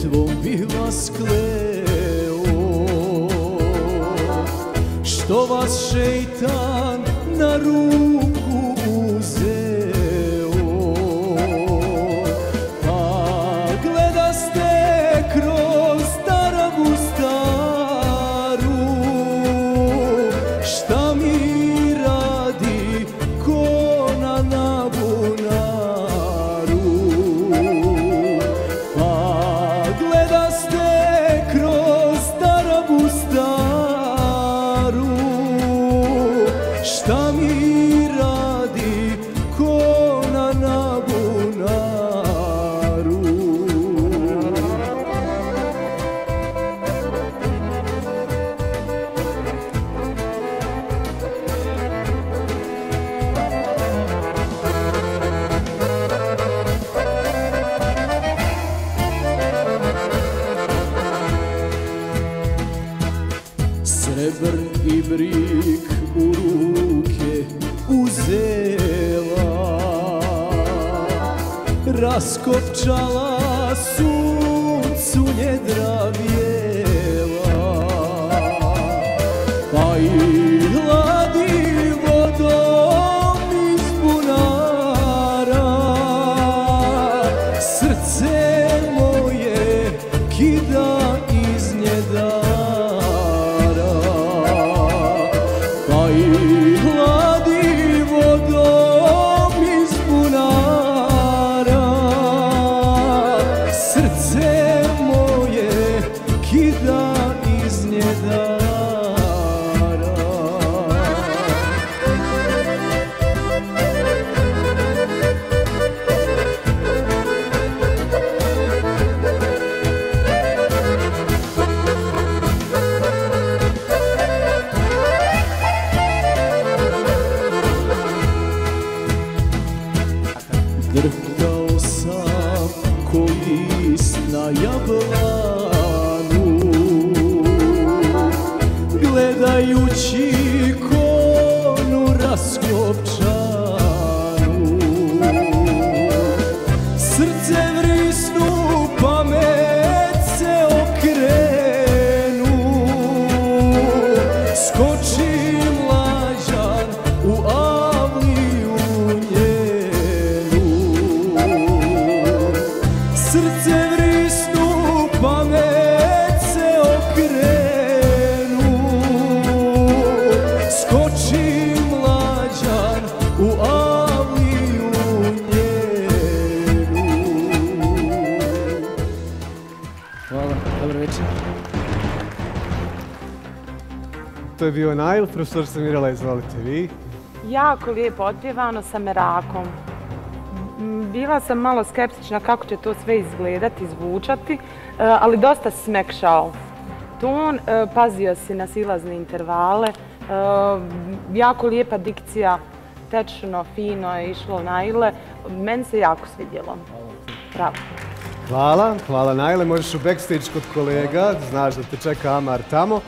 kletvom bih vas kleo Što vas šeitan na ruku uzeo. Pa gledaste Srebrn i brik u ruke uzela. Raskopčala suncu njedra bijela. Pa i hladi vodom iz bunara. Srce Pa ko list na jablanu Gledajući konu raskopčanu. Srce vrisnu, pamet Srce vrisnu, pamet se okrenu Skoči mlađan u avliju njenu Hvala, dobro večer. To je bio Nail, profesor Samirala, izvolite vi. Jako lijepo otpjevano sa merakom. Bila sam malo skeptična kako će to sve izgledati, zvučati, e, ali dosta smekšao ton, e, pazio si na silazne intervale, e, jako lijepa dikcija, tečno, fino je išlo Najle. Meni se jako svidjelo. Bravo. Hvala, hvala Naile. Možeš u backstage kod kolega, znaš da te čeka Amar tamo.